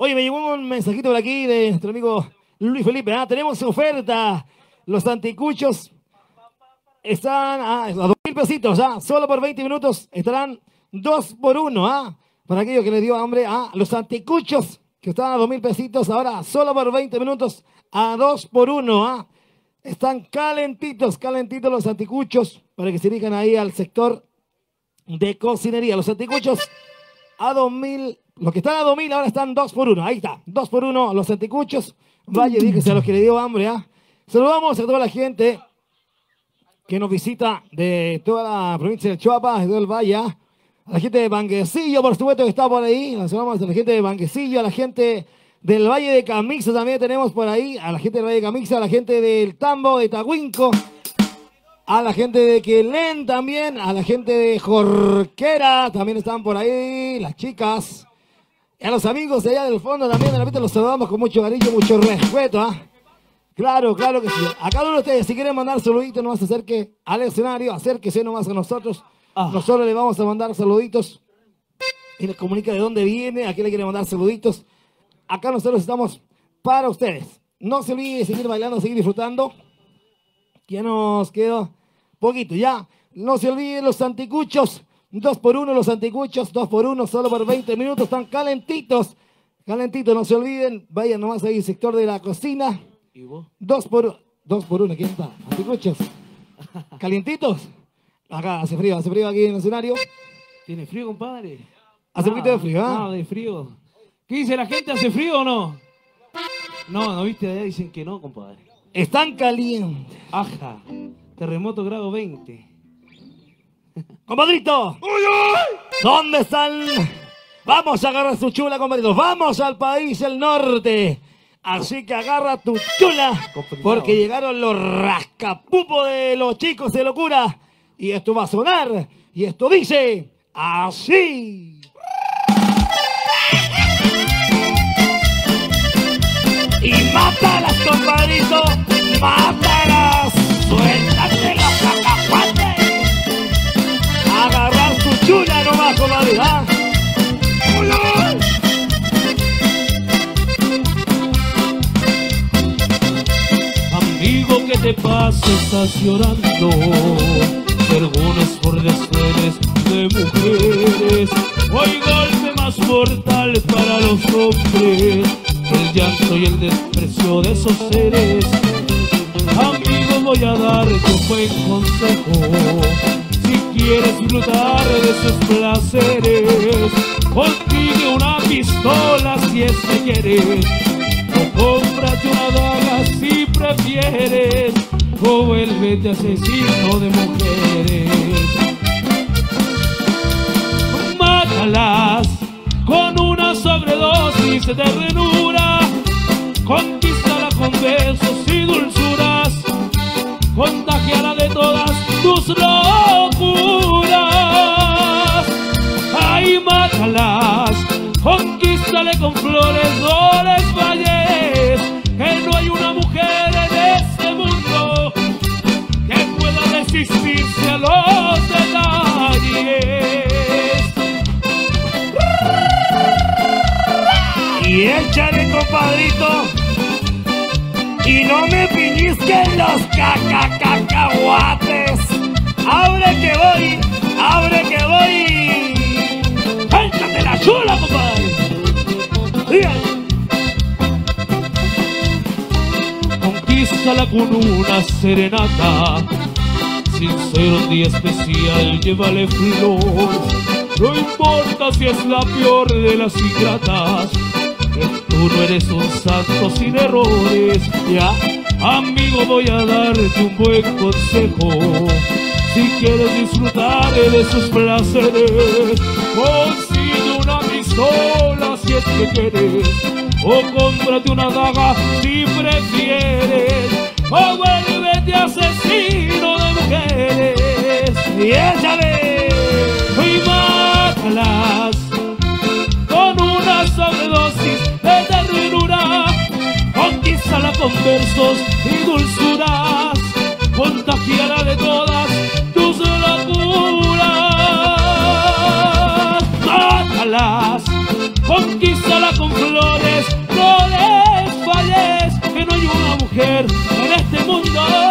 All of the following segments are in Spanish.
Oye, me llegó un mensajito por aquí de nuestro amigo Luis Felipe. ¿ah? Tenemos oferta. Los anticuchos están a, dos mil pesitos. ¿ah? Solo por 20 minutos estarán dos por uno. ¿ah? Para aquellos que le dio hambre a los anticuchos que estaban a dos mil pesitos. Ahora solo por 20 minutos a dos por uno. ¿ah? Están calentitos, calentitos los anticuchos para que se dirijan ahí al sector de cocinería. Los anticuchos a dos mil los que están a 2000 ahora están 2 por 1. Ahí está, 2 por 1 los anticuchos. Vaya, dígase a los que le dio hambre. ¿ah? Saludamos a toda la gente que nos visita de toda la provincia de Chuapa, de todo el Valle. ¿ah? A la gente de Banguecillo, por supuesto, que está por ahí. Saludamos a la gente de Banguecillo, a la gente del Valle de Camixo también tenemos por ahí. A la gente del Valle de Camixo, a la gente del Tambo, de Tahuinco. A la gente de Quelén también, a la gente de Jorquera también están por ahí, las chicas. Y a los amigos de allá del fondo también, de repente los saludamos con mucho cariño, mucho respeto, ¿ah? Claro, claro que sí. A cada uno de ustedes, si quieren mandar saluditos, nomás acerque al escenario, acérquese nomás a nosotros. Ah. Nosotros le vamos a mandar saluditos. Y les comunica de dónde viene, a quién le quiere mandar saluditos. Acá nosotros estamos para ustedes. No se olvide de seguir bailando, seguir disfrutando. Ya nos quedó poquito, ya. No se olviden los anticuchos. Dos por uno los anticuchos, dos por uno, solo por 20 minutos, están calentitos. Calentitos, no se olviden, vayan nomás ahí, sector de la cocina. ¿Y vos? Dos por, dos por uno, ¿quién está? Anticuchos. ¿Calientitos? Acá hace frío, hace frío aquí en el escenario. ¿Tiene frío, compadre? Hace un poquito de frío, ¿ah? No, de frío. ¿Qué dice la gente? ¿Hace frío o no? No, no viste, allá dicen que no, compadre. Están calientes. Ajá. Terremoto grado 20. ¡Compadrito! ¿Dónde están? Vamos a agarrar su chula, compadrito. Vamos al país del norte. Así que agarra tu chula, porque llegaron los rascapupos de los chicos de locura. Y esto va a sonar. Y esto dice así. Y mátalas, compadrito. Mátalas. Suéltate los cacahuates. Agarrar tu chula nomás, compadre. ¿ah? Amigo, ¿qué te pasa? Estás llorando. Vergones por desdenes de mujeres. Hoy golpe más mortal para los hombres. El llanto y el desprecio de esos seres. Amigo, voy a darte un buen consejo. Si quieres disfrutar de sus placeres, consigue una pistola si es que quieres. O cómprate una daga si prefieres. O vuélvete asesino de mujeres. Mátalas sobredosis de ternura. Conquístala con besos y dulzuras. Contagiala de todas tus locuras. Ay, mátalas. Conquístale con flores, no les falles. Que no hay una mujer en este mundo que pueda resistirse a los detalles. Échale, compadrito. Y no me piñisquen los cacacacahuates. Abre que voy, abre que voy. Échate la chula, compadre. Dígale. Conquístala con una serenata. Sin ser un día especial, llévale flor. No importa si es la peor de las ingratas. Tú no eres un santo sin errores. Ya, amigo, voy a darte un buen consejo. Si quieres disfrutar de sus placeres, consigue una pistola si es que quieres. O cómprate una daga si prefieres. O vuélvete asesino de mujeres. Y échale. versos y dulzuras, contagiará de todas tus locuras. Tócalas, conquístala con flores, no les falles, que no hay una mujer en este mundo.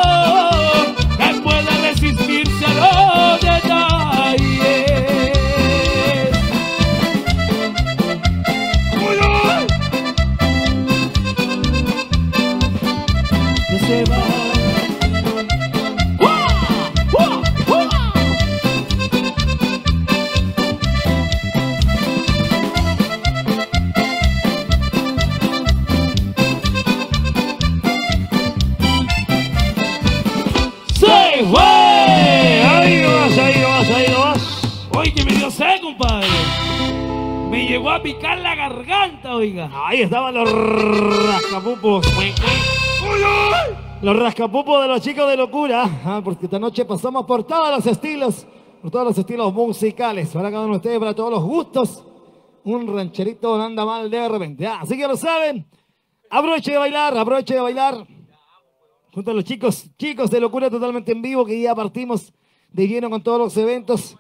Estaban los rascapupos. Los rascapupos de los chicos de locura. Ah, porque esta noche pasamos por todos los estilos, por todos los estilos musicales. Para cada uno de ustedes, para todos los gustos. Un rancherito no anda mal de repente. Ah, así que lo saben. Aproveche de bailar, aproveche de bailar. Junto a los chicos, chicos de locura totalmente en vivo, que ya partimos de lleno con todos los eventos.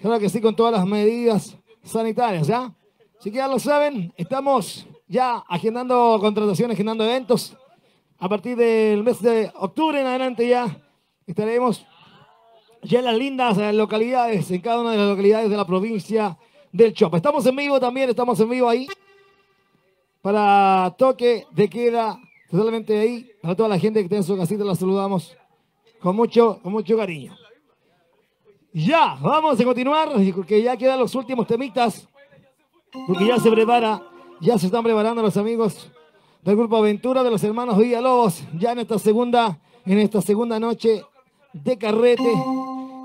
Claro que sí, con todas las medidas sanitarias, ¿ya? Así que ya lo saben, estamos ya agendando contrataciones, agendando eventos. A partir del mes de octubre en adelante ya estaremos ya en las lindas localidades, en cada una de las localidades de la provincia del Chopa. Estamos en vivo también, estamos en vivo ahí para toque de queda totalmente ahí. Para toda la gente que está en su casita, la saludamos con mucho, con mucho cariño. Ya, vamos a continuar, porque ya quedan los últimos temitas, porque ya se prepara, ya se están preparando los amigos del Grupo Aventura de los hermanos Villalobos, ya en esta segunda, en esta segunda noche de carrete,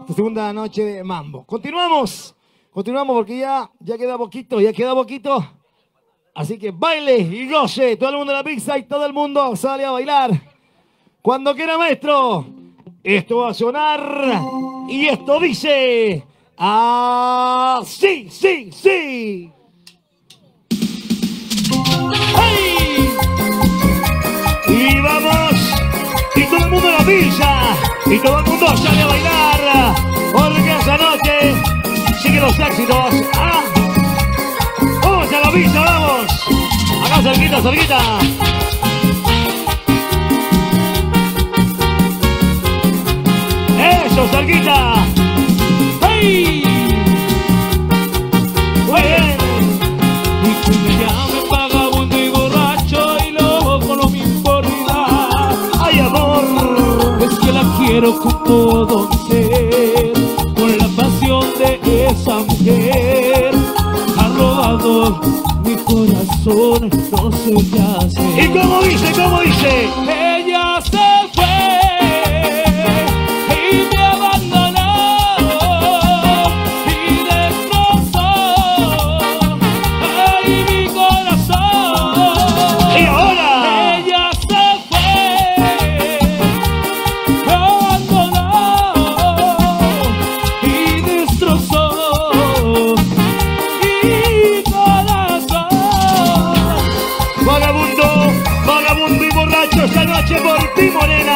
esta segunda noche de mambo. Continuamos, continuamos porque ya, ya queda poquito, ya queda poquito. Así que baile y goce, todo el mundo la pizza y todo el mundo sale a bailar. Cuando quiera, maestro. Esto va a sonar y esto dice ah sí, sí, sí. Y vamos y todo el mundo en la pizza y todo el mundo sale a bailar porque esa noche sigue los éxitos. ¡Ah! Vamos a la pizza, vamos. Acá cerquita, cerquita. Eso, cerquita. Quiero con todo mi ser, con la pasión de esa mujer. Ha robado mi corazón, no sé qué hacer. ¿Y cómo dice, cómo dice? Esta noche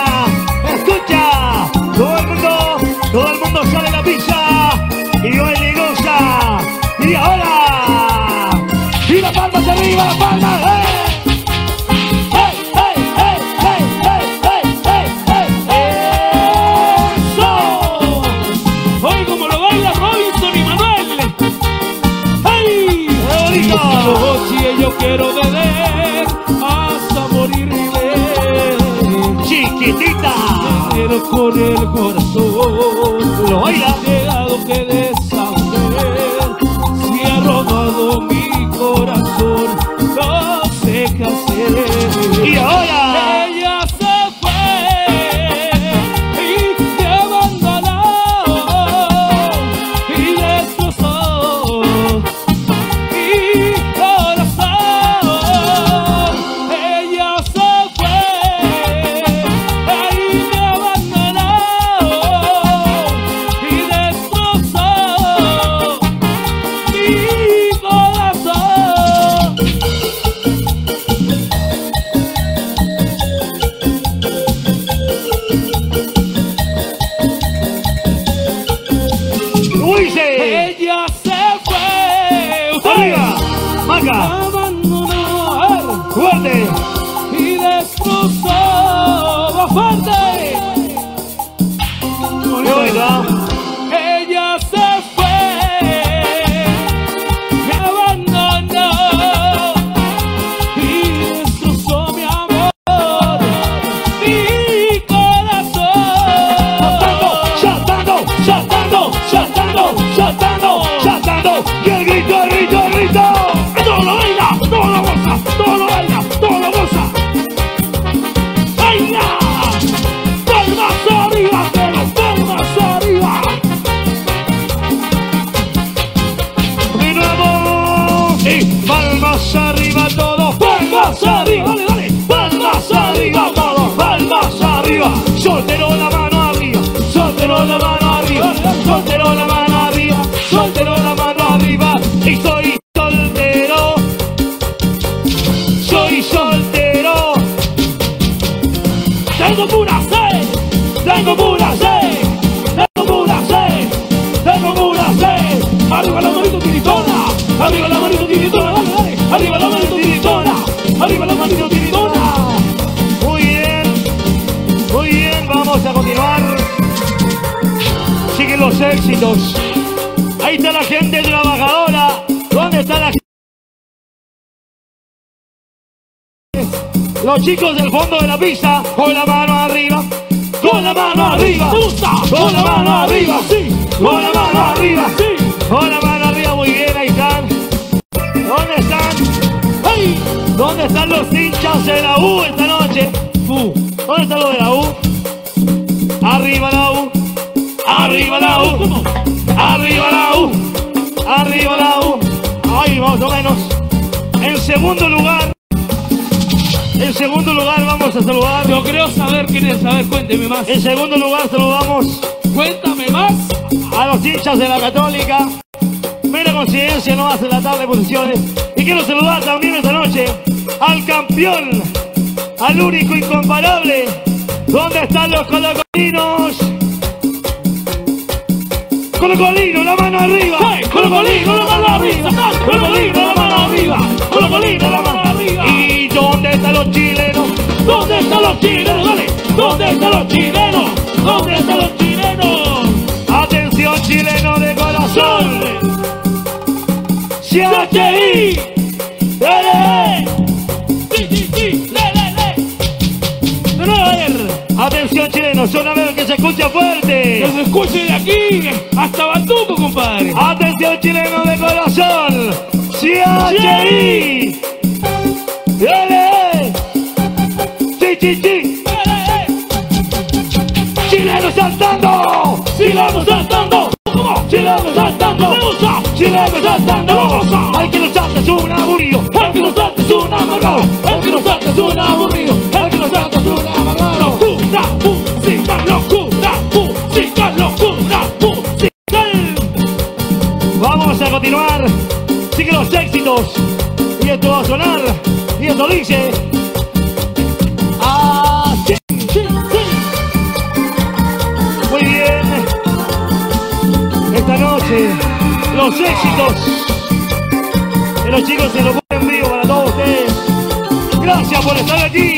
con el corazón Lo baila. he llegado que de arriba la manito tiritona, arriba la manito tiritona, arriba la manito tiritona, arriba la manito tiritona. Muy bien, muy bien, vamos a continuar. Siguen los éxitos. Ahí está la gente trabajadora. ¿Dónde está la gente? Los chicos del fondo de la pista, con la mano arriba, con la mano arriba, con la mano arriba, con la mano arriba, sí la mano arriba, muy bien, ahí están. ¿Dónde están? ¡Ay! ¿Dónde están los hinchas de la U esta noche? ¿Dónde están los de la U? Arriba la U, arriba la U, arriba la U, arriba la U. Ay, más o menos. En segundo lugar, en segundo lugar vamos a saludar. Yo creo saber quién es. Ver, cuénteme más. En segundo lugar saludamos Cuéntame más. a los hinchas de la Católica. Mera coincidencia no hace la tabla de posiciones. Y quiero saludar también esta noche al campeón, al único incomparable. ¿Dónde están los colocolinos? Colocolino, la mano arriba. ¡Hey! Colocolino, la mano arriba. Colocolino, la mano arriba. Colocolino, la mano arriba. ¿Y dónde están los chilenos? ¿Dónde están los chilenos? Dale. ¿Dónde están los chilenos? ¿Dónde están los chilenos? ¡CHI! ¡Dale! ¡Sí, sí, sí! ¡Le, le, le! De nuevo, a ver. Atención chileno, suena vez que se escucha Que fuerte. se escuche de aquí hasta Batuco, compadre. Atención Esto dice. Así. ¡Sí, sí! Muy bien. Esta noche, los éxitos de los chicos se lo ponen en vivo para todos ustedes. Gracias por estar aquí.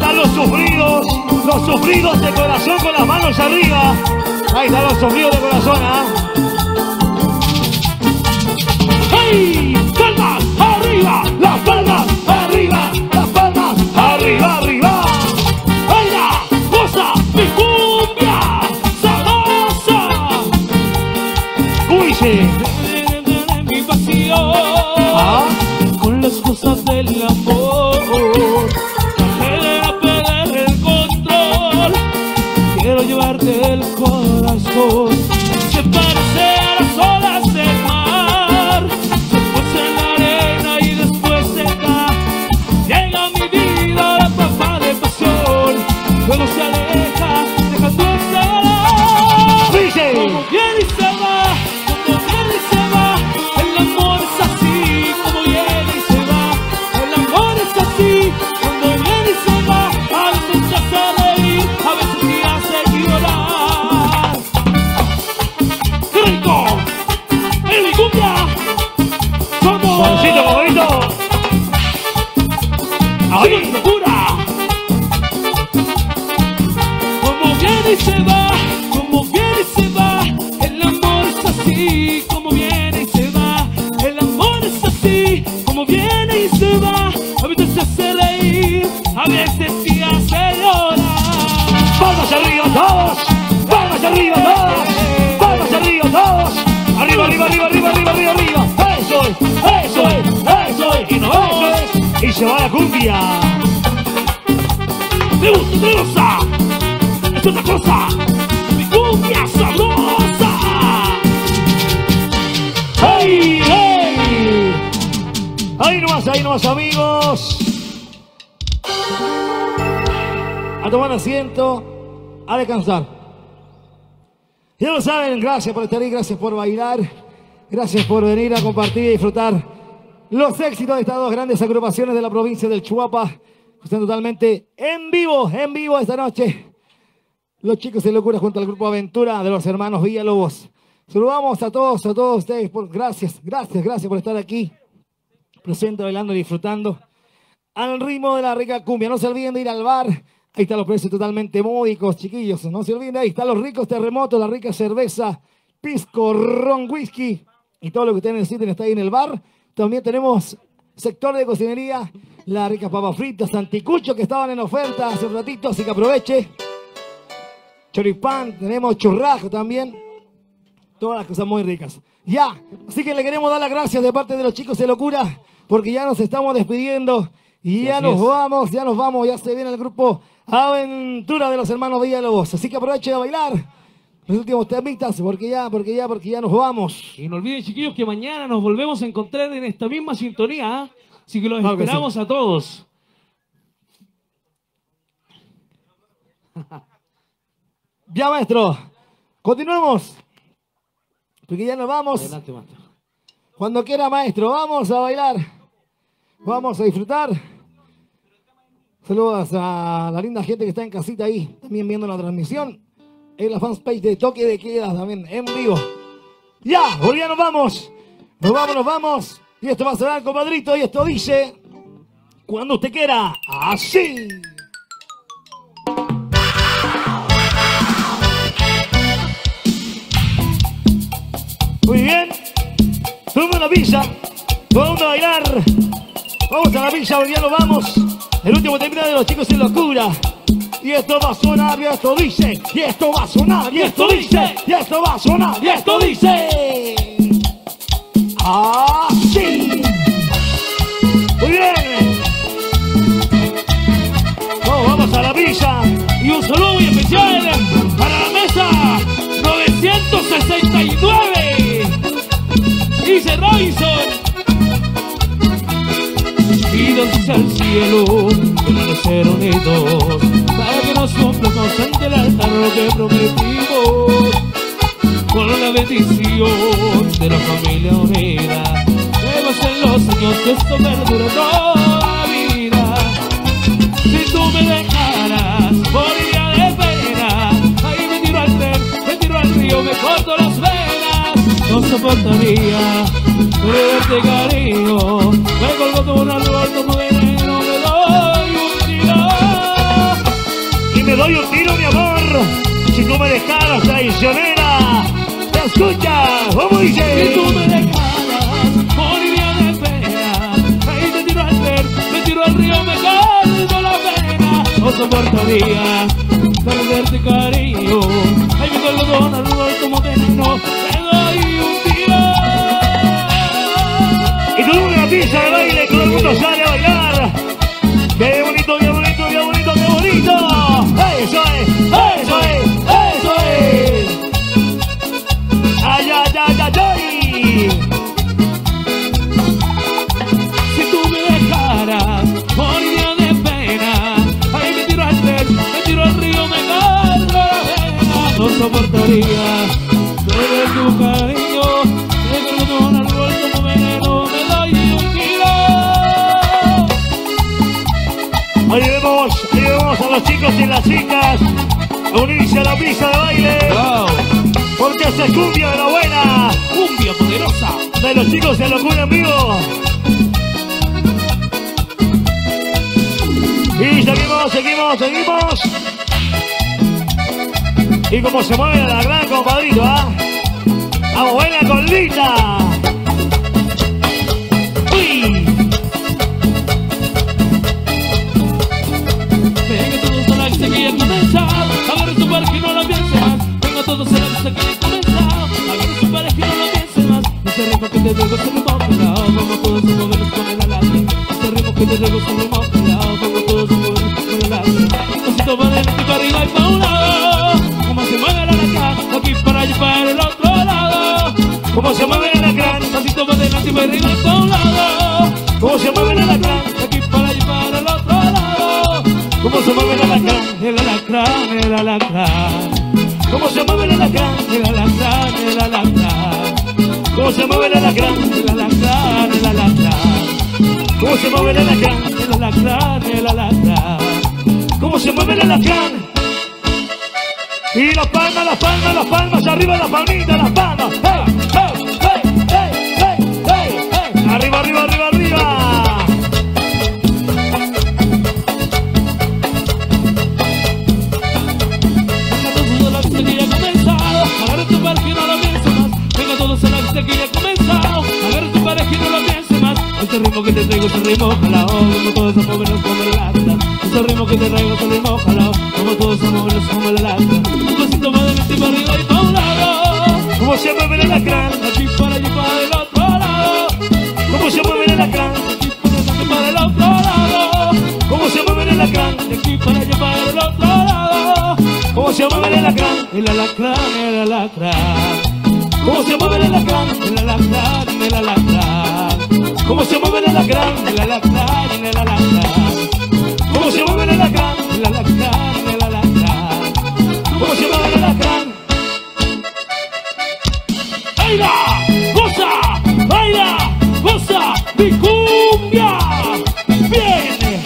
Están los sufridos? Los sufridos de corazón con las manos arriba. Ahí están los sufridos de corazón, ¿ah? ¡Hey! ¡Palmas arriba! ¡Las palmas arriba! arriba, arriba, arriba, arriba, arriba. Eso es, eso es, eso es. Y no es. Y se va la cumbia. Me gusta, me gusta. Es otra cosa. Mi cumbia sabrosa. ¡Hey, hey! Ahí nomás, ahí nomás, amigos. A tomar asiento, a descansar. Ya lo saben, gracias por estar ahí, gracias por bailar gracias por venir a compartir y disfrutar los éxitos de estas dos grandes agrupaciones de la provincia del Chuapa. Están totalmente en vivo, en vivo esta noche. Los chicos de locura junto al grupo Aventura de los hermanos Villalobos. Saludamos a todos, a todos ustedes. Por, gracias, gracias, gracias por estar aquí. Presente, bailando y disfrutando. Al ritmo de la rica cumbia. No se olviden de ir al bar. Ahí están los precios totalmente módicos, chiquillos. No se olviden, ahí están los ricos terremotos, la rica cerveza, pisco, ron, whisky. Y todo lo que ustedes necesiten está ahí en el bar. También tenemos sector de cocinería, las ricas papas fritas, anticuchos que estaban en oferta hace un ratito, así que aproveche. Choripán, tenemos churrasco también. Todas las cosas muy ricas. Ya, así que le queremos dar las gracias de parte de los chicos de Locura, porque ya nos estamos despidiendo y ya nos es. vamos, ya nos vamos, ya se viene el grupo Aventura de los hermanos Villalobos. Así que aproveche de bailar los últimos temitas, porque ya, porque ya, porque ya nos vamos. Y no olviden, chiquillos, que mañana nos volvemos a encontrar en esta misma sintonía. ¿ah? Así que los Claro que esperamos a todos. Ya, maestro, continuemos, porque ya nos vamos. Adelante, maestro. Cuando quiera, maestro, vamos a bailar. Vamos a disfrutar. Saludos a la linda gente que está en casita ahí, también viendo la transmisión. En la fanpage de Toque de Queda también, en vivo. Ya, ya nos vamos. Nos vamos, nos vamos. Y esto va a sonar, compadrito, y esto dice... Cuando usted quiera, así. Muy bien. Toma la pizza. Vamos a bailar. Vamos a la pizza, hoy nos vamos. El último término de los chicos en locura. Y esto va a sonar, y esto dice. Y esto va a sonar, y esto dice. Y esto va a sonar, y esto dice. Así. Muy bien. Vamos, vamos a la pizza. Y un saludo muy especial para la mesa 969. Dice Robinson. Pidos al cielo con unidos nos cumplamos ante el altar lo que prometimos. Con la bendición de la familia unida, vemos en los años que esto perdura toda la vida. Si tú me dejaras, moriría de pena. Ahí me tiro al tren, me tiro al río, me corto las venas. No soportaría perderte cariño. Me colgo como un árbol, como veneno, Me doy un tiro, mi amor. Si tú me dejaras traicionera. ¿Te escuchas? ¿Cómo Si dice? tú me dejaras, moriría de pena. Ahí me tiro al tren, me tiro al río, me corto la pena. No soportaría perderte cariño. Ahí me como un árbol, como veneno, me doy un tiro. Y tú una pizza de baile, todo el mundo sale soportaría perder tu cariño. Colgo como veneno, me doy un tiro. Ahí vemos, ahí vemos a los chicos y las chicas a unirse a la pista de baile. Wow, Porque esa es cumbia de la buena. cumbia poderosa. De los chicos de locura en vivo. Y seguimos, seguimos, seguimos. Y como se mueve la gran compadrito, ¿ah? Vamos, buena colita. Uy. Venga todos a la que se quiere comenzar. Agarre tu par que no la piense más. Venga todos a la que se quiere comenzar. Agarre tu par que no la piense más. Ese ritmo que te digo es un ritmo pegado. Vamos todos a movernos con el alambre. Ese ritmo que te son ritmo jalado, como como se mueve el alacrán, aquí para allá para el otro lado. como se mueve el alacrán, El alacrán, el alacrán, como se mueve el alacrán, el alacrán, el alacrán. como se mueve el alacrán, El alacrán, el alacrán, como se mueve el alacrán, el alacrán, el alacrán. como se mueve el alacrán. Y las palmas, las palmas, las palmas, arriba las palmitas, las palmas. ¡Hey, hey, Arriba, arriba, arriba, arriba. Venga todos a la fiesta que ya ha comenzado. Agarra tu pareja y no lo pienses más. Este ritmo que te traigo es el ritmo jalao, como todos a movernos como la lata. Este ritmo que te traigo es el ritmo jalao, como todos a movernos como la lata. Un pasito para adelante, para arriba y para un lado. Como se mueve el alacrán, Aquí para allá y para lado. Como se mueve el alacrán, para el otro lado. como se mueve el alacrán, De aquí para allá para el otro lado. como se mueve el alacrán, El alacrán, el alacrán. como se mueve el alacrán, El alacrán, el alacrán. como se mueve el alacrán, El alacrán, el alacrán. como se mueve el alacrán, El alacrán, el alacrán. como se mueve el alacrán. ¡Mi cumbia! ¡Viene!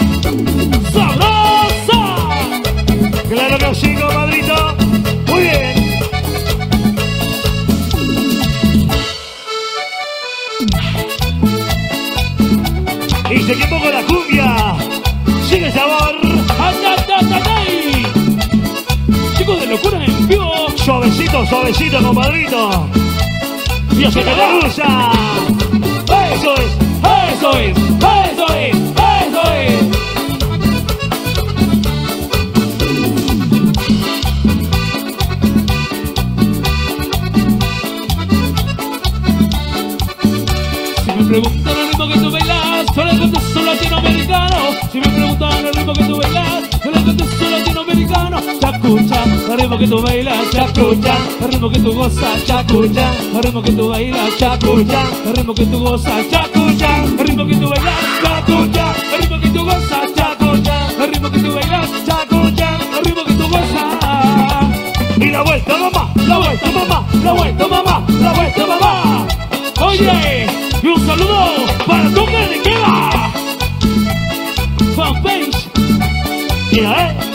¡Sabrosa! Claro que sí, comadrito. Muy bien. Y seguimos con la cumbia. Sigue el sabor. ¡Ay, Chicos de locura en vivo. Suavecito, suavecito, compadrito. Y se te la rusa. Eso es. ¡Eso es! ¡Eso es! Si me preguntan el ritmo que tú bailas, les contesto latinoamericano. Si me preguntan el ritmo que tú bailas, Chacucha, ritmo que tú bailas, chacucha, el ritmo que tú gozas, chacucha, el ritmo que tú bailas, chacucha, el ritmo que tú gozas, chacucha, el ritmo que tú bailas, chacucha, el ritmo que tú gozas, chacucha, el que tú bailas, chacucha, el que tú gozas. Y la vuelta, mamá. La vuelta, mamá. La vuelta, mamá. La vuelta, mamá. Oye, y un saludo para tu que le queda. Fanpage, eh.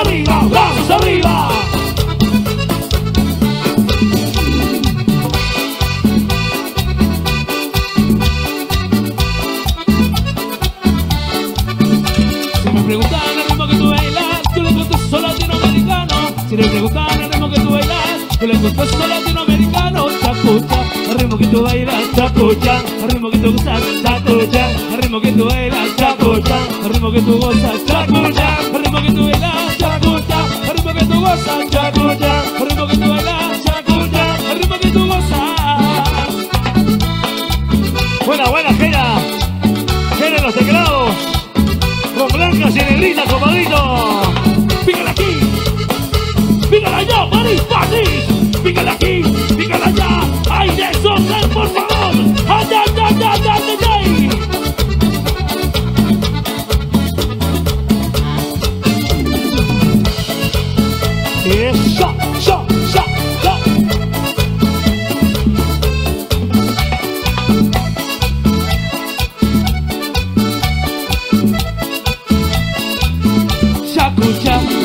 Arriba, vamos arriba. Si me preguntan el ritmo que tú bailas, yo le contesto latinoamericano. Si le preguntan el ritmo que tú bailas, yo le contesto latinoamericano. Chacucha, el ritmo que tú bailas, chacucha, el ritmo que tú gozas, chacucha, el ritmo que tú bailas, chacucha, el ritmo que tú gozas, chacucha,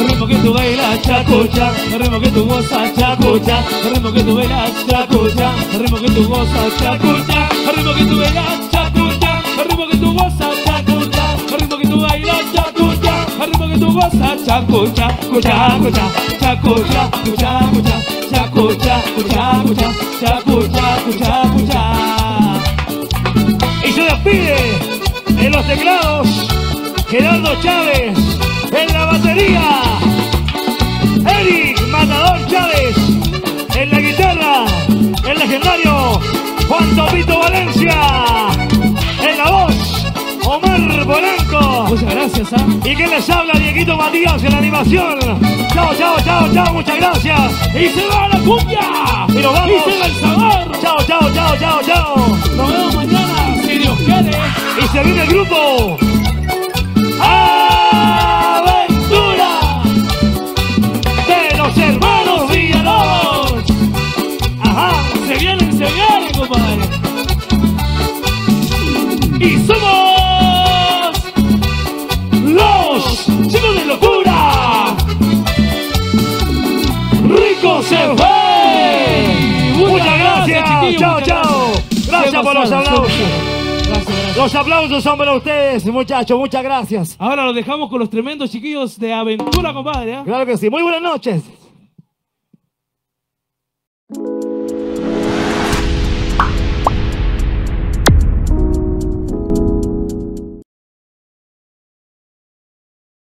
ritmo que tú bailas, chacucha, el ritmo que tú gozas, chacucha, el ritmo que tú bailas, chacucha, el ritmo que tú gozas, chacucha, el ritmo que tú el ritmo que tú gozas, ritmo que bailas, chacucha, cucha, cucha, chacucha, cucha, cucha, chacucha, cucha, cucha, chacucha, cucha, cucha. Y se despide en los teclados Gerardo Chávez en la batería, Eric Matador Chávez en la guitarra, el legendario Juan Topito Valencia, en la voz, Omar Polanco. Muchas gracias, ¿eh? ¿Y qué les habla Dieguito Matías en la animación? Chao, chao, chao, chao, muchas gracias. Y se va la cumbia. Y nos vamos. Y se va el sabor. Chao, chao, chao, chao, chao. Nos vemos mañana, si Dios quiere. Y se viene el grupo. Los aplausos son para ustedes, muchachos, muchas gracias. Ahora los dejamos con los tremendos chiquillos de Aventura, compadre. ¿eh? Claro que sí. Muy buenas noches.